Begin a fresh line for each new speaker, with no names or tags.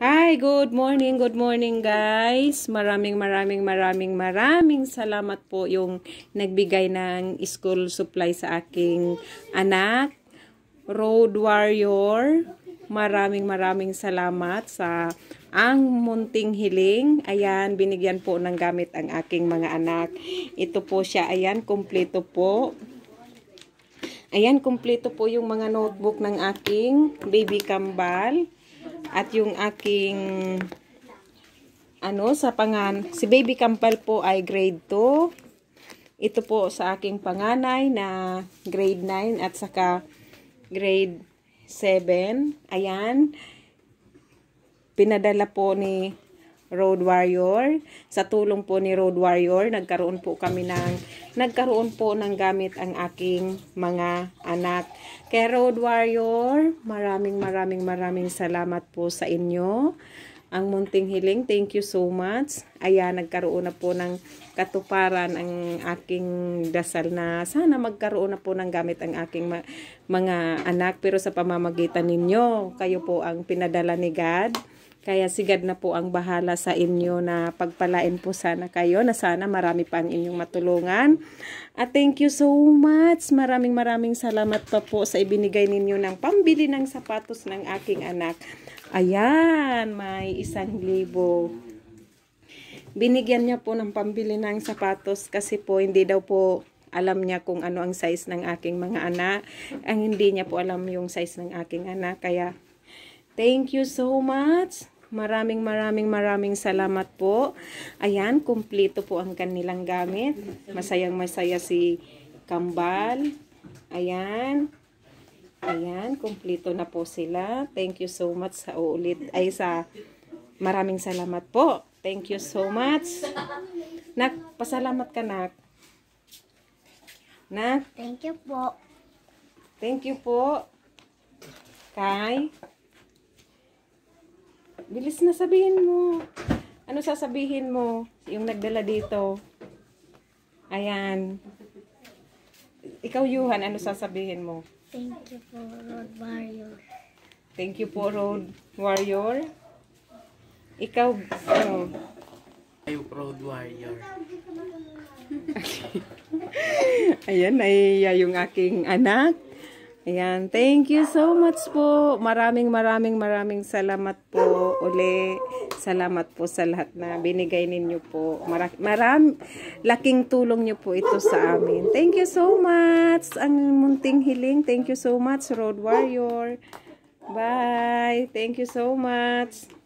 Hi, good morning, good morning guys. Maraming maraming maraming maraming salamat po yung nagbigay ng school supply sa aking anak, Road Warrior. Maraming maraming salamat sa ang munting hiling. Ayan, binigyan po ng gamit ang aking mga anak. Ito po siya, ayan, kumpleto po. Ayan, kumpleto po yung mga notebook ng aking baby kambal. At yung aking ano sa pangan si baby kampal po ay grade 2. Ito po sa aking panganay na grade 9 at saka grade 7. Ayan. Pinadala po ni Road Warrior. Sa tulong po ni Road Warrior, nagkaroon po kami ng nagkaroon po ng gamit ang aking mga anak. Kay Road Warrior, maraming maraming maraming salamat po sa inyo. Ang munting hiling, thank you so much. Ayan, nagkaroon na po ng katuparan ang aking dasal na sana magkaroon na po ng gamit ang aking mga anak. Pero sa pamamagitan ninyo, kayo po ang pinadala ni God kaya sigad na po ang bahala sa inyo na pagpalain po sana kayo na sana marami pa ang inyong matulungan. At thank you so much. Maraming maraming salamat pa po sa ibinigay ninyo ng pambili ng sapatos ng aking anak. Ayan, may isang libo. Binigyan niya po ng pambili ng sapatos kasi po hindi daw po alam niya kung ano ang size ng aking mga anak. Ang hindi niya po alam yung size ng aking anak. Kaya Thank you so much. Maraming maraming maraming salamat po. Ayan, kumpleto po ang kanilang gamit. Masayang masaya si Kambal. Ayan. Ayan, kumpleto na po sila. Thank you so much sa ulit. Ay sa maraming salamat po. Thank you so much. Nak, pasalamat ka nak. Nak.
Thank you po.
Thank you po. Kay. Bilis na sabihin mo. Ano sasabihin mo? Yung nagdala dito. Ayan. Ikaw, Yuhan, ano sasabihin mo?
Thank you po, Road Warrior.
Thank you po, Road Warrior. Ikaw, ano?
Ay, Road Warrior.
Ayan, ay yung aking anak. Ayan, thank you so much po. Maraming maraming maraming salamat po uli. Salamat po sa lahat na binigay ninyo po. Maram, maram, laking tulong nyo po ito sa amin. Thank you so much. Ang munting hiling. Thank you so much, Road Warrior. Bye. Thank you so much.